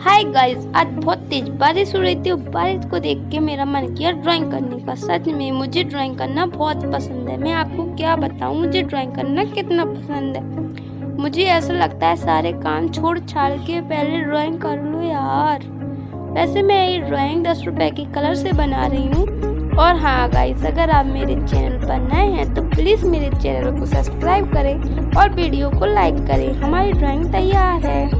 Hi guys, आज बहुत तेज बारिश हो रही थी और बारिश को देख के मेरा मन किया ड्राइंग करने का। सच में मुझे ड्राइंग करना बहुत पसंद है। मैं आपको क्या बताऊँ, मुझे ड्राइंग करना कितना पसंद है। मुझे ऐसा लगता है सारे काम छोड़ छाड़ के पहले ड्राइंग कर लो यार। वैसे मैं ये ड्राइंग दस रुपए के कलर से बना रही हूँ। और हाँ गाइस, अगर आप मेरे चैनल पर नए हैं तो प्लीज़ मेरे चैनल को सब्सक्राइब करें और वीडियो को लाइक करें। हमारी ड्राइंग तैयार है।